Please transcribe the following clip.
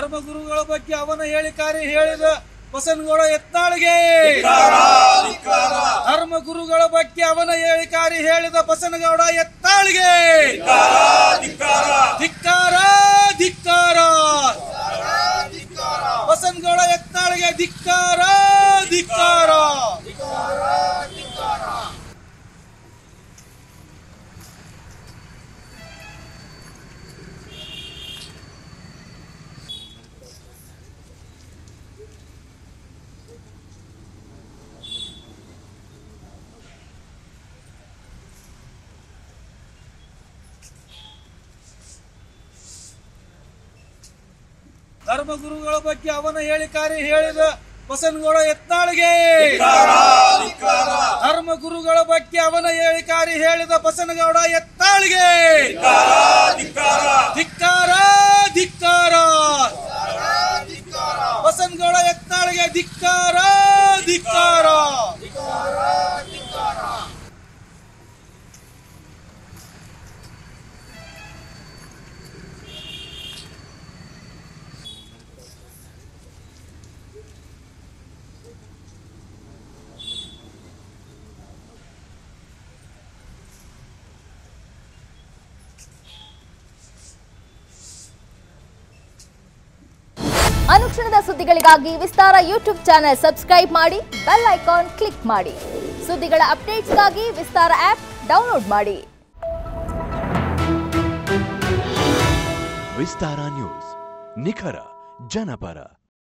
ಧರ್ಮಗುರುಗಳ ಬಗ್ಗೆ ಅವನ ಹೇಳಿಕಾರಿ ಹೇಳಿದ ಬಸನಗೌಡ ಎತ್ತಾಳಿಗೆ ಧರ್ಮಗುರುಗಳ ಬಗ್ಗೆ ಅವನ ಹೇಳಿಕಾರಿ ಹೇಳಿದ ಬಸನಗೌಡ ಎತ್ತಾಳಿಗೆ ಧಿಕ್ಕಾರ ಧಿಕ್ಕಾರ. ಬಸನಗೌಡ ಎತ್ತಾಳಿಗೆ ಧಿಕ್ಕಾರ ಧಿಕ್ಕಾರ. ಧರ್ಮಗುರುಗಳ ಬಗ್ಗೆ ಅವನ ಹೇಳಿಕಾರಿ ಹೇಳಿದ ಬಸನಗೌಡ ಎತ್ತಾಳಿಗೆ. ಧರ್ಮಗುರುಗಳ ಬಗ್ಗೆ ಅವನ ಹೇಳಿಕಾರಿ ಹೇಳಿದ ಬಸನಗೌಡ ಎತ್ತಾಳಿಗೆ. ಧಿಕ್ಕಾರ ಧಿಕ್ಕಾರ. ಬಸನಗೌಡ ಎತ್ತಾಳಿಗೆ. ಧಿಕ್ಕಾರ ಧಿಕ್ಕಾರ. ಅನುಕ್ಷಣದ ಸುದ್ದಿಗಳಿಗಾಗಿ ವಿಸ್ತಾರ ಯೂಟ್ಯೂಬ್ ಚಾನೆಲ್ ಸಬ್ಸ್ಕ್ರೈಬ್ ಮಾಡಿ, ಬೆಲ್ ಐಕಾನ್ ಕ್ಲಿಕ್ ಮಾಡಿ. ಸುದ್ದಿಗಳ ಅಪ್ಡೇಟ್ಸ್ಗಾಗಿ ವಿಸ್ತಾರ ಆಪ್ ಡೌನ್ಲೋಡ್ ಮಾಡಿ. ವಿಸ್ತಾರ ನ್ಯೂಸ್, ನಿಖರ, ಜನಪರ.